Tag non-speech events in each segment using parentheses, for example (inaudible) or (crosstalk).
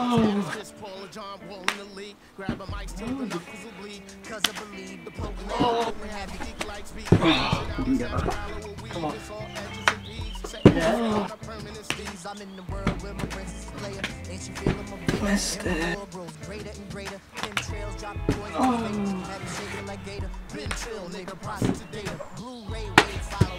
Oh. Chris Paul or John Wall in the league. Grab a mic till the knuckles will bleed. Cause I believe the program oh. have you like speed. Come on. Yeah. I'm in the world where my princess is player. Ain't she feeling my baby? West Greater and greater. Pin trails drop boys. Oh.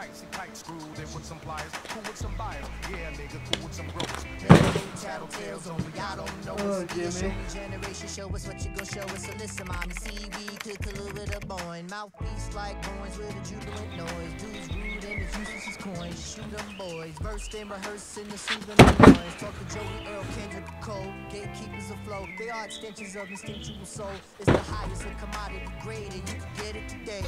nice and tight screwed in with some pliers. Cool with some bias. Yeah, nigga, cool with some ropes. Tattletales on me. I don't know. Oh, Jimmy. Generation show us what you gon' show us. So listen, mommy. See, we cook a little bit of boing. Mouthpiece like boings with a jubilant noise. Dudes rude and it's useless as coins. Shoot them boys. Versed and rehearsed in the soothing noise. Talk to Joey Earl, Kendrick Cole. Gatekeepers afloat. They are extensions of instinctual soul. It's the highest of commodity grade, and you can get it today.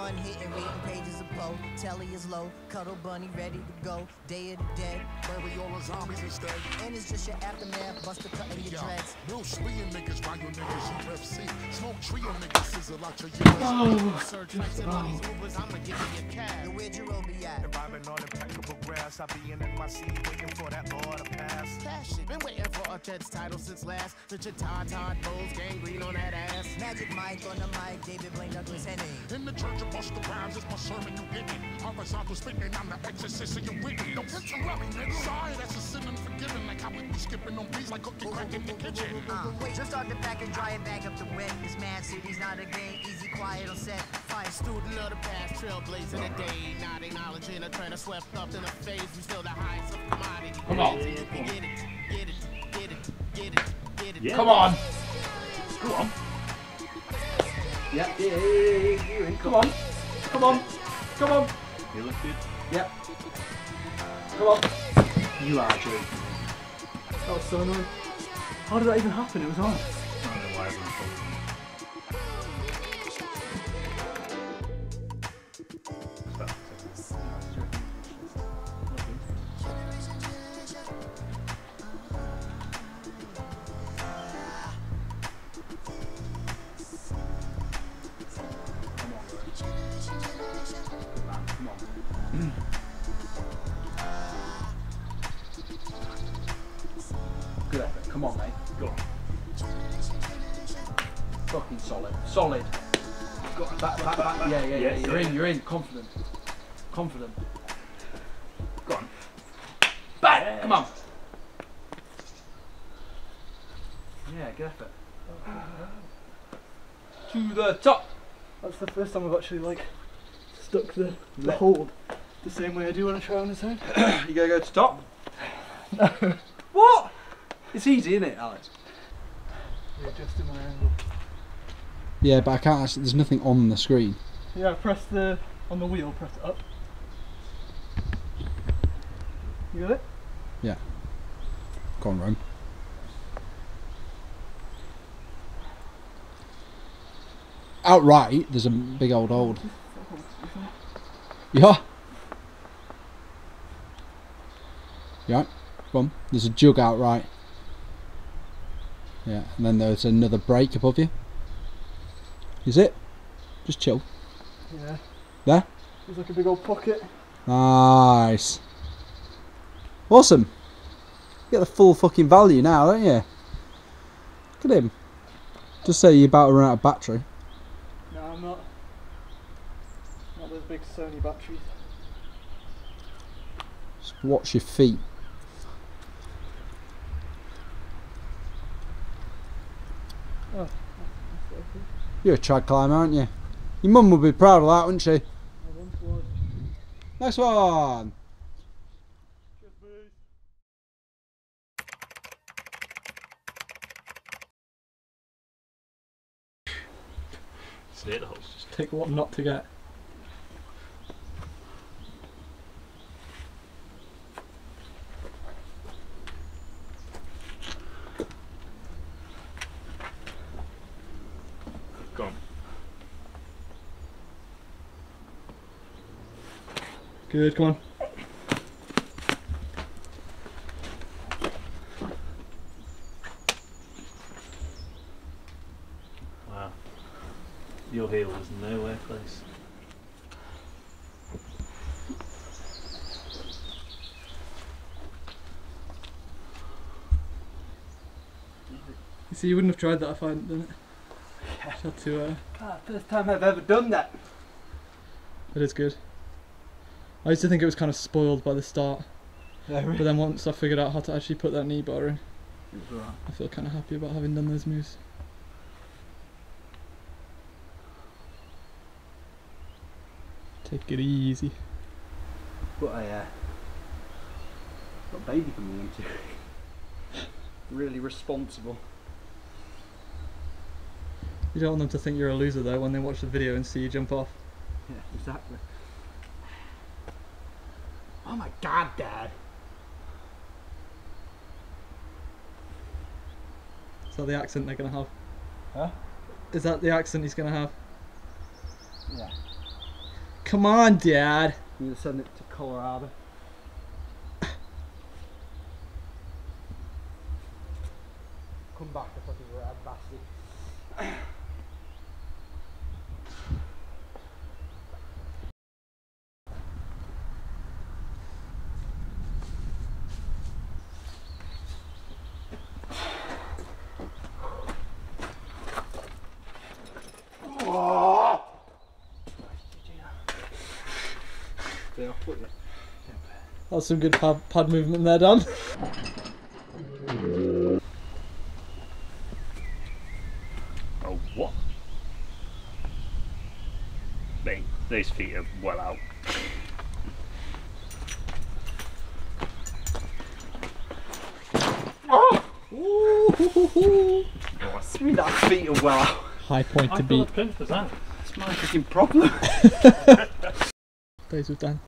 One hit and reading pages of Poe. Telly is low. Cuddle bunny ready to go. Day of the dead. Bury all the zombies instead. And it's just your aftermath. Buster cutting your dreads. Real Shleeing niggas, ride your niggas UFC. Smoke trio niggas, sizzle out your UFC. Search nights and all these oh. Ubers. I'ma give you your cash. Yo, where'd your be at? If I've been on impeccable grass, I be in NYC waiting for that law to pass. Cash it. Been waiting for a Jets title since last. The Jatard Todd Bowles gangrene on that ass. Magic Mike on the mic. David Blaine Douglas Henning. In the church of Busta Rhymes, it's my sermon you getting. Horizontal spitting, I'm the exorcist of your witness. Don't picture me, nigga. Sorry, that's a sin unforgiven. Like how we be skipping on beats like cookie crack in the kitchen. Uh, just start the back and dry and bag up the wet. This mad city's not a game. Easy, quiet on set. Fire student of the past, trailblazing the day. Not acknowledging a trend swept up in a phase. We still the highest of commodity. Come on. Get it, get it, get it, get it, get it. Come on. Go on. Yeah, yeah, yeah, yeah, yeah, you're in. Come on. Come on. Come on. You look good. Yep. Come on. You are joking. That was so annoying. How did that even happen? It was on. I don't know why everyone's Good effort. Come on, mate. Go on. Fucking solid. Solid. Back, back, back. Yeah, yeah, yeah. You're in. You're in. Confident. Confident. Go on. Back. Come on. Yeah, good effort. (sighs) To the top. That's the first time I've actually like stuck the, the Let- hold the same way I do when I try on his (coughs) head. You gotta go to top. No. What? It's easy, isn't it, Alex? Adjusting my angle. Yeah, but I can't actually, there's nothing on the screen. Yeah, press the on the wheel, press it up. You got it? Yeah. Go on, Rome. Outright, there's a big old hold. Yeah. Yeah. On. There's a jug out right. Yeah, and then there's another break above you. Is it? Just chill. Yeah. There? There's like a big old pocket. Nice. Awesome. You get the full fucking value now, don't you? Look at him. Just say you're about to run out of battery. No, I'm not. Not those big Sony batteries. Just watch your feet. Oh, that's, that's okay. You're a trad climber, aren't you? Your mum would be proud of that, wouldn't she? I once was. Next one. Say the host. Take what not to get. Good, come on. Wow. Your heel was nowhere close. You see, you wouldn't have tried that if I hadn't done it. Just had to, uh, God, first time I've ever done that. But it is good. I used to think it was kind of spoiled by the start, (laughs) but then once I figured out how to actually put that knee bar in, I feel kind of happy about having done those moves. Take it easy. But I, uh, got a baby coming into. (laughs) really responsible. You don't want them to think you're a loser though when they watch the video and see you jump off. Yeah, exactly. Oh my god, Dad. Is that the accent they're gonna have? Huh? Is that the accent he's gonna have? Yeah. Come on, Dad. I'm gonna send it to Colorado. Come back, a fucking red bastard. There, I'll put you. That's some good pad, pad movement there, Dan. Oh, what? Mate, those feet are well out. Oh, I mean that feet are well out. High point to beat. I feel a pin for that. It's my fucking problem. (laughs) Days with Dan.